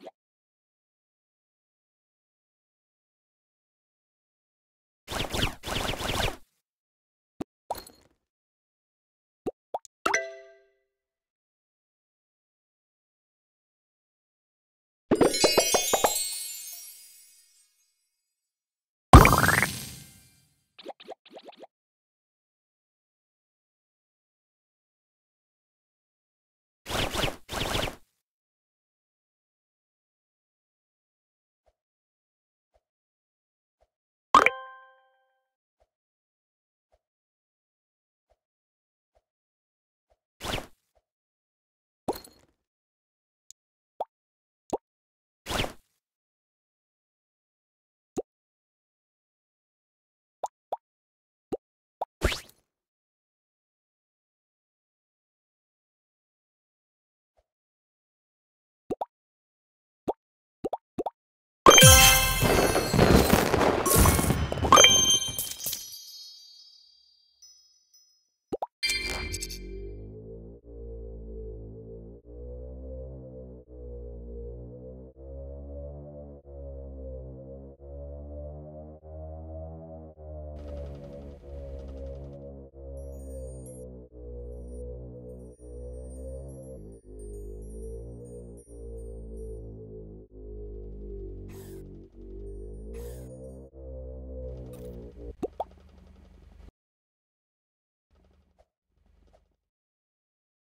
you